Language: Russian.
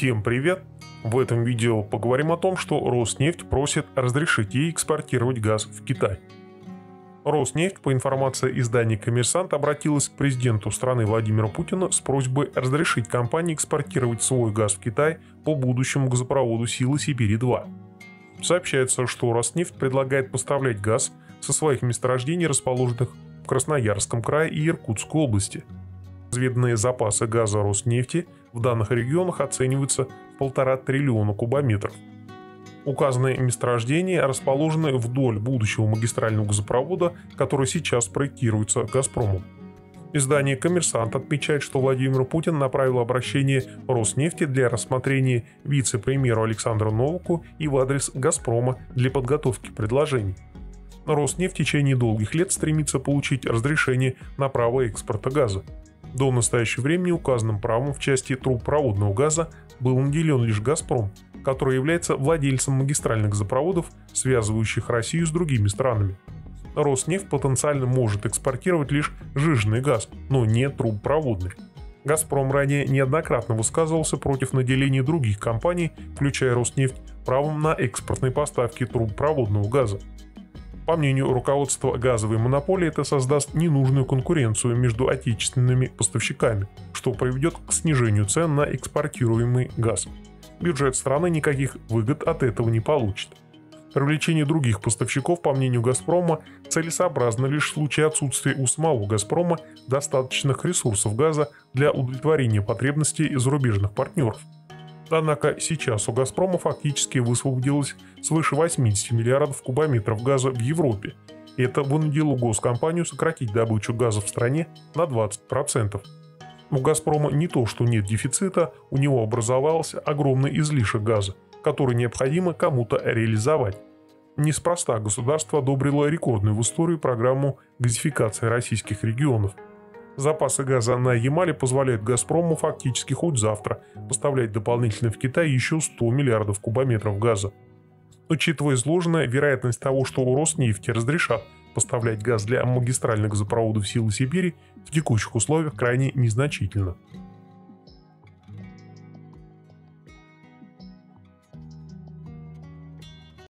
Всем привет! В этом видео поговорим о том, что Роснефть просит разрешить ей экспортировать газ в Китай. Роснефть, по информации издания «Коммерсант», обратилась к президенту страны Владимиру Путину с просьбой разрешить компании экспортировать свой газ в Китай по будущему газопроводу «Силы Сибири-2». Сообщается, что Роснефть предлагает поставлять газ со своих месторождений, расположенных в Красноярском крае и Иркутской области. Разведанные запасы газа Роснефти в данных регионах оцениваются в полтора триллиона кубометров. Указанные месторождения расположены вдоль будущего магистрального газопровода, который сейчас проектируется «Газпромом». Издание «Коммерсант» отмечает, что Владимир Путин направил обращение Роснефти для рассмотрения вице-премьеру Александру Новаку и в адрес «Газпрома» для подготовки предложений. Роснефть в течение долгих лет стремится получить разрешение на право экспорта газа. До настоящего времени указанным правом в части трубопроводного газа был наделен лишь «Газпром», который является владельцем магистральных запроводов, связывающих Россию с другими странами. Роснефть потенциально может экспортировать лишь жиженый газ, но не трубопроводный. «Газпром» ранее неоднократно высказывался против наделения других компаний, включая Роснефть, правом на экспортные поставки трубопроводного газа. По мнению руководства газовой монополии, это создаст ненужную конкуренцию между отечественными поставщиками, что приведет к снижению цен на экспортируемый газ. Бюджет страны никаких выгод от этого не получит. Привлечение других поставщиков, по мнению «Газпрома», целесообразно лишь в случае отсутствия у самого «Газпрома» достаточных ресурсов газа для удовлетворения потребностей зарубежных партнеров – Однако сейчас у «Газпрома» фактически высвободилось свыше 80 миллиардов кубометров газа в Европе. Это вынудило госкомпанию сократить добычу газа в стране на 20%. У «Газпрома» не то, что нет дефицита, у него образовался огромный излишек газа, который необходимо кому-то реализовать. Неспроста государство одобрило рекордную в истории программу газификации российских регионов – Запасы газа на Ямале позволяют «Газпрому» фактически хоть завтра поставлять дополнительно в Китай еще 100 миллиардов кубометров газа. Учитывая изложенное, вероятность того, что у Роснефти разрешат поставлять газ для магистральных газопроводов силы Сибири в текущих условиях крайне незначительна.